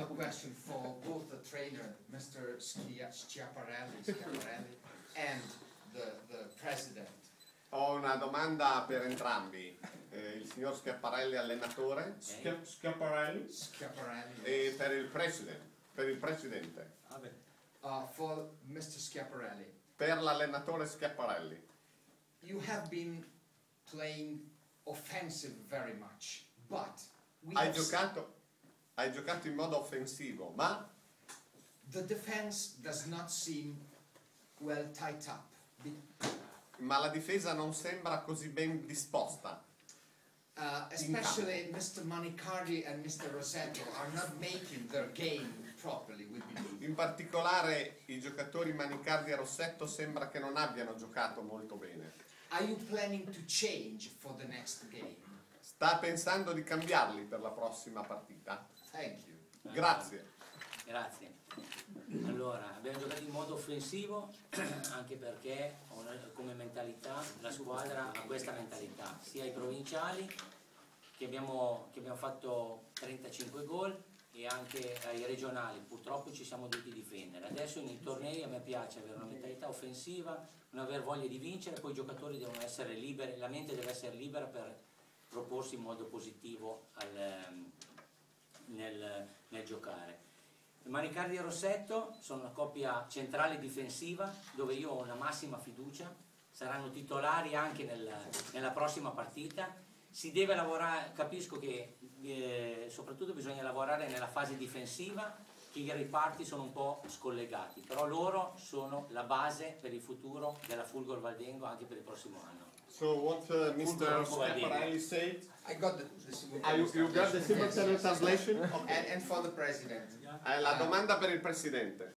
have a question for both the trainer, Mr. Schia- Schiaparelli, Schiaparelli and the, the president. Ho una domanda per entrambi, eh, il signor Schiaparelli allenatore Schia- Schiaparelli. Schiaparelli. e per il president, per il presidente, Vabbè. Uh, for Mr. Schiaparelli, per l'allenatore Schiaparelli. you have been playing offensive very much, but we Hai have giocato, hai giocato in modo offensivo, ma the defense does not seem well ma la difesa non sembra così ben disposta. Uh, especially Mr. Manicardi and Mr. Rosetto are not making their game properly, we believe. In particolare i giocatori Manicardi e Rossetto sembra che non abbiano giocato molto bene. Are you planning to change for the next game? Sta pensando di cambiarli per la prossima partita? Thank you. Grazie. Grazie. Allora, abbiamo giocato in modo offensivo anche perché come mentalità la squadra ha questa mentalità, sia ai provinciali che abbiamo, che abbiamo fatto 35 gol e anche ai regionali, purtroppo ci siamo dovuti difendere. Adesso nei tornei a me piace avere una mentalità offensiva, non aver voglia di vincere, poi i giocatori devono essere liberi, la mente deve essere libera per proporsi in modo positivo al, nel, nel giocare. Manicardi e Rossetto sono una coppia centrale difensiva dove io ho una massima fiducia, saranno titolari anche nel- nella prossima partita. Si deve lavorare, capisco che eh, soprattutto bisogna lavorare nella fase difensiva, che i riparti sono un po' scollegati, però loro sono la base per il futuro della Fulgor Valdengo anche per il prossimo anno. So what uh, Mr. Schiaparelli said? I got the, the simultaneous you, you got the translation. simultaneous translation? And, and for the president. È la domanda per il presidente.